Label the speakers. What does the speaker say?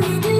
Speaker 1: What you